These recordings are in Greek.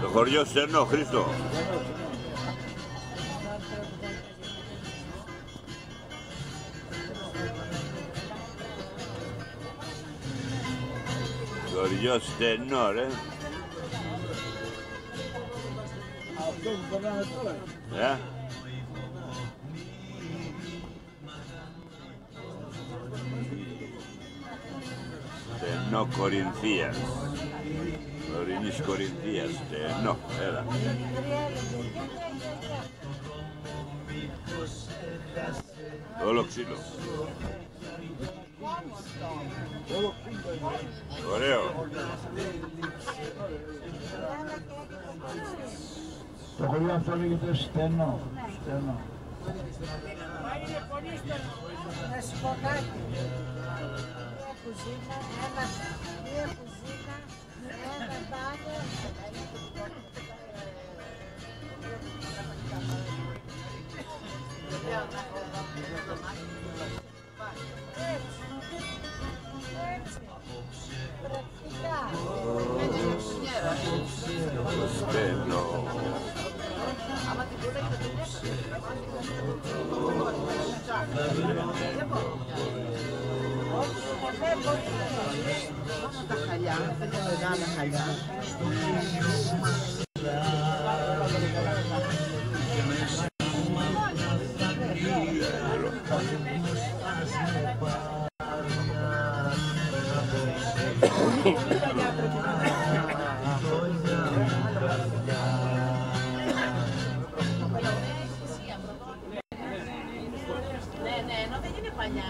Το χωριό στενό, Χρήστο. Το χωριό στενό, ρε. Αυτό που περνάμε τώρα. Ε? Στενό Κορινθίας. Ορεινής Κορινθίας. Στενό. Έλα. Όλο ξύλο. Ωραίο. Το χωριό αυτό λέγεται στενό. Στενό. Ένα σκοτάκι. Μια κουζίνα, ένα, μια κουζίνα, Μόνο τα χαλιά, τα μεγάλα χαλιά. Ναι, ναι, ενώ δεν είναι παλιά.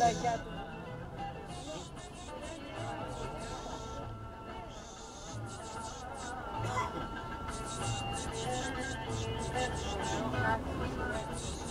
like that. Thank you.